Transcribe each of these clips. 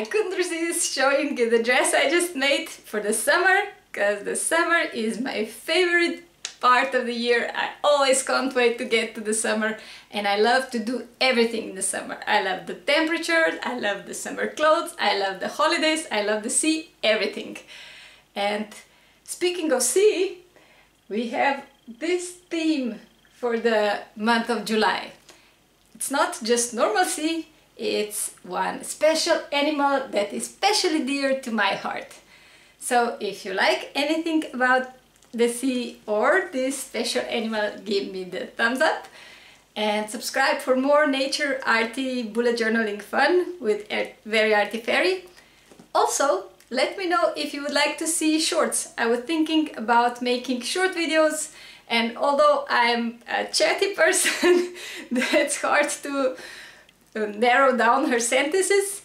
I couldn't resist showing you the dress I just made for the summer because the summer is my favorite part of the year. I always can't wait to get to the summer and I love to do everything in the summer. I love the temperatures, I love the summer clothes, I love the holidays, I love the sea, everything. And speaking of sea, we have this theme for the month of July. It's not just normal sea, it's one special animal that is specially dear to my heart. So if you like anything about the sea or this special animal, give me the thumbs up and subscribe for more nature arty bullet journaling fun with Very Arty Fairy. Also, let me know if you would like to see shorts. I was thinking about making short videos and although I'm a chatty person, that's hard to Uh, narrow down her sentences,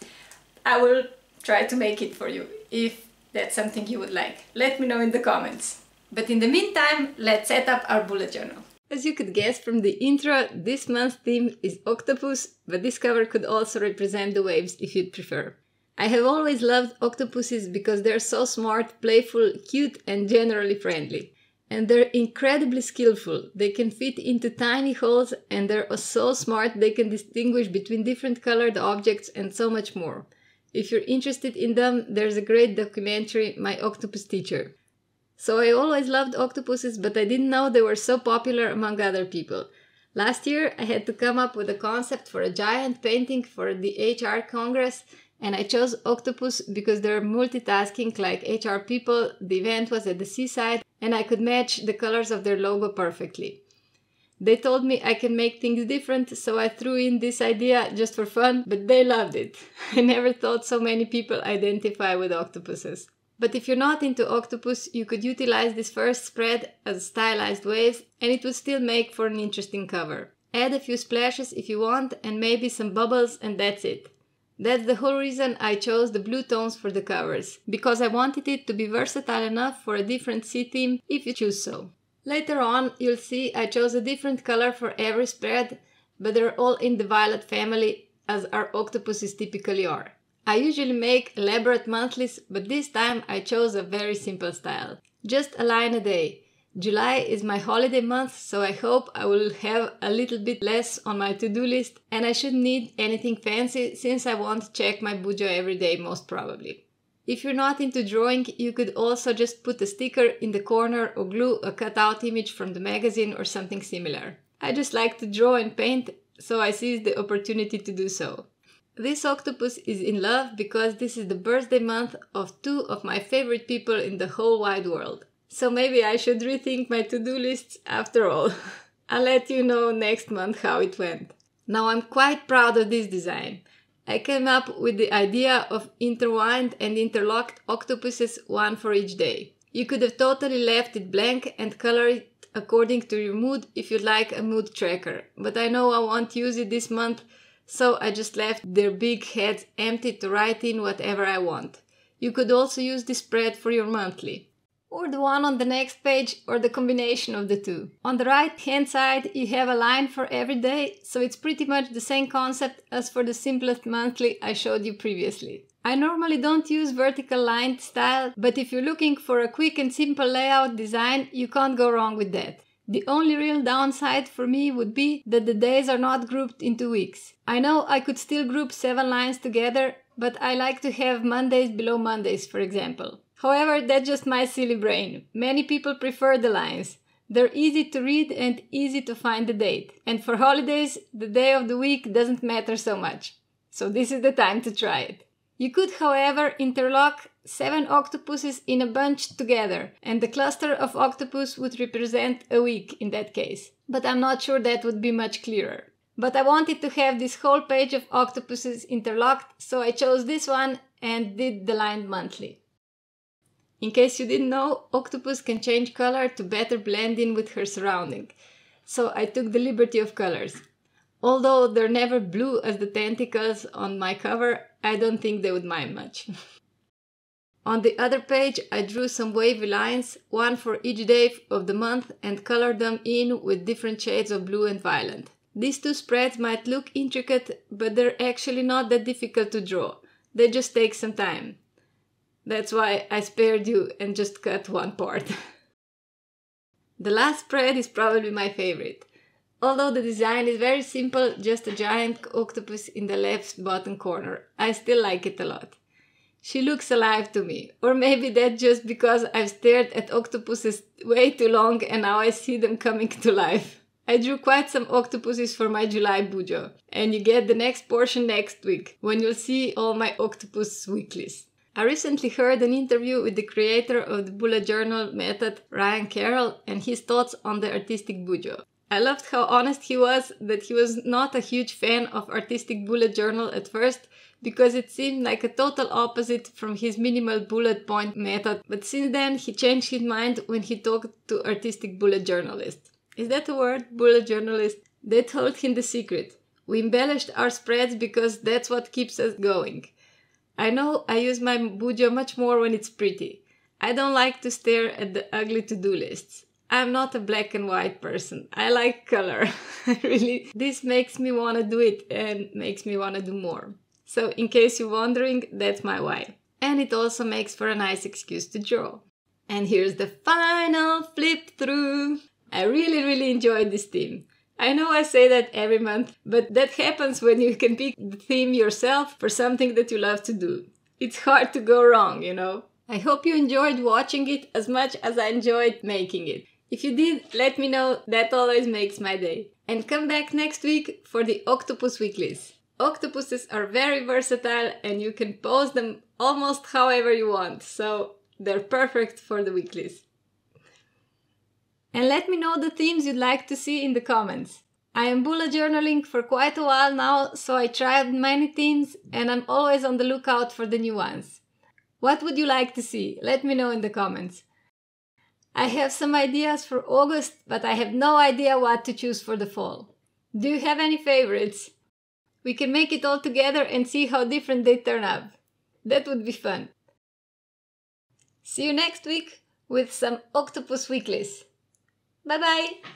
I will try to make it for you if that's something you would like. Let me know in the comments. But in the meantime, let's set up our bullet journal. As you could guess from the intro, this month's theme is octopus, but this cover could also represent the waves if you'd prefer. I have always loved octopuses because they're so smart, playful, cute, and generally friendly. And they're incredibly skillful. They can fit into tiny holes and they're so smart they can distinguish between different colored objects and so much more. If you're interested in them, there's a great documentary, My Octopus Teacher. So I always loved octopuses, but I didn't know they were so popular among other people. Last year, I had to come up with a concept for a giant painting for the HR Congress, and I chose octopus because they're multitasking like HR people. The event was at the seaside, and I could match the colors of their logo perfectly. They told me I can make things different, so I threw in this idea just for fun, but they loved it. I never thought so many people identify with octopuses. But if you're not into octopus, you could utilize this first spread as a stylized waves and it would still make for an interesting cover. Add a few splashes if you want and maybe some bubbles and that's it. That's the whole reason I chose the blue tones for the covers, because I wanted it to be versatile enough for a different sea theme if you choose so. Later on, you'll see I chose a different color for every spread, but they're all in the violet family as our octopuses typically are. I usually make elaborate monthlies, but this time I chose a very simple style. Just a line a day. July is my holiday month, so I hope I will have a little bit less on my to-do list and I shouldn't need anything fancy since I won't check my bujo every day most probably. If you're not into drawing, you could also just put a sticker in the corner or glue a cutout image from the magazine or something similar. I just like to draw and paint, so I seized the opportunity to do so. This octopus is in love because this is the birthday month of two of my favorite people in the whole wide world. So maybe I should rethink my to-do lists after all. I'll let you know next month how it went. Now I'm quite proud of this design. I came up with the idea of intertwined and interlocked octopuses, one for each day. You could have totally left it blank and colored it according to your mood if you'd like a mood tracker, but I know I won't use it this month so I just left their big heads empty to write in whatever I want. You could also use this spread for your monthly. Or the one on the next page, or the combination of the two. On the right hand side, you have a line for every day, so it's pretty much the same concept as for the simplest monthly I showed you previously. I normally don't use vertical lined style, but if you're looking for a quick and simple layout design, you can't go wrong with that. The only real downside for me would be that the days are not grouped into weeks. I know I could still group seven lines together, but I like to have Mondays below Mondays, for example. However, that's just my silly brain. Many people prefer the lines. They're easy to read and easy to find the date. And for holidays, the day of the week doesn't matter so much. So this is the time to try it. You could, however, interlock seven octopuses in a bunch together, and the cluster of octopus would represent a week in that case. But I'm not sure that would be much clearer. But I wanted to have this whole page of octopuses interlocked, so I chose this one and did the line monthly. In case you didn't know, octopus can change color to better blend in with her surrounding. So I took the liberty of colors. Although they're never blue as the tentacles on my cover, I don't think they would mind much. on the other page, I drew some wavy lines, one for each day of the month, and colored them in with different shades of blue and violet. These two spreads might look intricate, but they're actually not that difficult to draw. they just take some time. That's why I spared you and just cut one part. the last spread is probably my favorite. Although the design is very simple, just a giant octopus in the left bottom corner, I still like it a lot. She looks alive to me, or maybe that's just because I've stared at octopuses way too long and now I see them coming to life. I drew quite some octopuses for my July Bujo, and you get the next portion next week, when you'll see all my octopus weeklies. I recently heard an interview with the creator of the bullet journal method, Ryder Carroll, and his thoughts on the artistic Bujo. I loved how honest he was that he was not a huge fan of artistic bullet journal at first because it seemed like a total opposite from his minimal bullet point method, but since then he changed his mind when he talked to artistic bullet journalists. Is that a word? Bullet journalist? They told him the secret. We embellished our spreads because that's what keeps us going. I know I use my Bujo much more when it's pretty. I don't like to stare at the ugly to-do lists. I'm not a black and white person. I like color. really, this makes me want to do it and makes me want to do more. So, in case you're wondering, that's my why. And it also makes for a nice excuse to draw. And here's the final flip through. I really, really enjoyed this theme. I know I say that every month, but that happens when you can pick the theme yourself for something that you love to do. It's hard to go wrong, you know. I hope you enjoyed watching it as much as I enjoyed making it. If you did, let me know, that always makes my day. And come back next week for the Octopus Weeklies. Octopuses are very versatile and you can pose them almost however you want, so they're perfect for the weeklies. And let me know the themes you'd like to see in the comments. I am bullet journaling for quite a while now, so I tried many themes and I'm always on the lookout for the new ones. What would you like to see? Let me know in the comments. I have some ideas for August, but I have no idea what to choose for the fall. Do you have any favorites? We can make it all together and see how different they turn out. That would be fun. See you next week with some Octopus Weeklies. Bye bye!